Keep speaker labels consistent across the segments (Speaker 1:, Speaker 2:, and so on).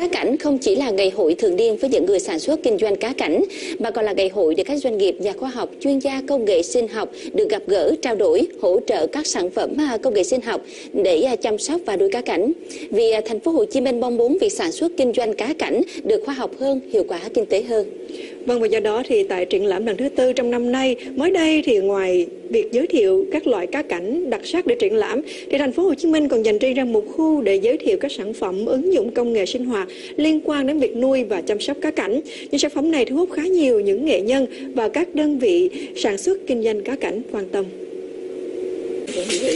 Speaker 1: Cá cảnh không chỉ là ngày hội thường niên với những người sản xuất kinh doanh cá cảnh, mà còn là ngày hội để các doanh nghiệp, nhà khoa học, chuyên gia công nghệ sinh học được gặp gỡ, trao đổi, hỗ trợ các sản phẩm à, công nghệ sinh học để à, chăm sóc và nuôi cá cảnh. Vì à, thành phố Hồ Chí Minh mong muốn việc sản xuất kinh doanh cá cảnh được khoa học hơn, hiệu quả kinh tế hơn.
Speaker 2: Vâng và do đó thì tại triển lãm lần thứ tư trong năm nay, mới đây thì ngoài việc giới thiệu các loại cá cảnh đặc sắc để triển lãm thì thành phố Hồ Chí Minh còn dành riêng ra một khu để giới thiệu các sản phẩm ứng dụng công nghệ sinh hoạt liên quan đến việc nuôi và chăm sóc cá cảnh. Những sản phẩm này thu hút khá nhiều những nghệ nhân và các đơn vị sản xuất kinh doanh cá cảnh quan tâm.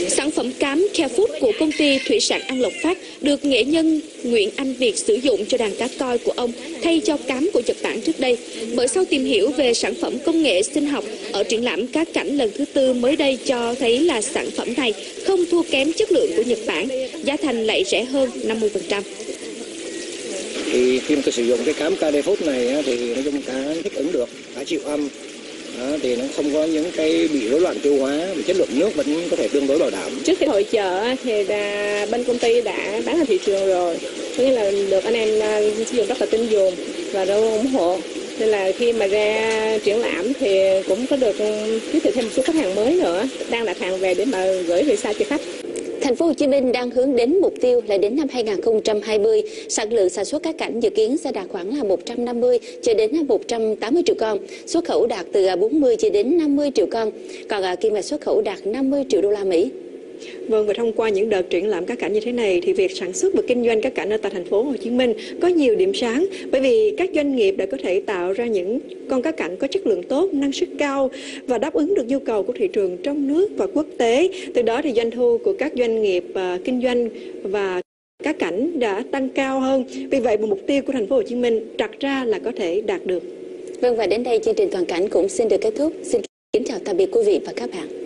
Speaker 3: Sản phẩm cám Care Food của công ty thủy sản An Lộc Phát được nghệ nhân Nguyễn Anh Việt sử dụng cho đàn cá coi của ông thay cho cám của Nhật Bản trước đây. Bởi sau tìm hiểu về sản phẩm công nghệ sinh học ở triển lãm cá cảnh lần thứ tư mới đây cho thấy là sản phẩm này không thua kém chất lượng của Nhật Bản, giá thành lại rẻ hơn 50%.
Speaker 4: Thì khi mà tôi sử dụng cái cám KD Food này thì nói chung cá thích ứng được, cá chịu âm đó, thì nó không có những cái bị rối loạn tiêu hóa và chất lượng nước vẫn có thể tương đối bảo đảm.
Speaker 5: Trước khi hội chợ thì là bên công ty đã bán ra thị trường rồi. Có nghĩa là được anh em à, sử dụng rất là tin dùng và rất ủng hộ. Nên là khi mà ra triển lãm thì cũng có được ừ, giới thiệu thêm một số khách hàng mới nữa đang đặt hàng về để mà gửi về xa cho khách.
Speaker 1: Thành phố Hồ Chí Minh đang hướng đến mục tiêu là đến năm 2020, sản lượng sản xuất cá cảnh dự kiến sẽ đạt khoảng là 150 cho đến 180 triệu con, xuất khẩu đạt từ à, 40 cho đến 50 triệu con, còn à, kim ngạch xuất khẩu đạt 50 triệu đô la Mỹ.
Speaker 2: Vâng và thông qua những đợt triển lãm cá cảnh như thế này thì việc sản xuất và kinh doanh cá cảnh ở tại thành phố Hồ Chí Minh có nhiều điểm sáng bởi vì các doanh nghiệp đã có thể tạo ra những con cá cảnh có chất lượng tốt, năng suất cao và đáp ứng được nhu cầu của thị trường trong nước và quốc tế. Từ đó thì doanh thu của các doanh nghiệp uh, kinh doanh và cá cảnh đã tăng cao hơn. Vì vậy một mục tiêu của thành phố Hồ Chí Minh đặt ra là có thể đạt được.
Speaker 1: Vâng và đến đây chương trình toàn cảnh cũng xin được kết thúc. Xin kính chào tạm biệt quý vị và các bạn.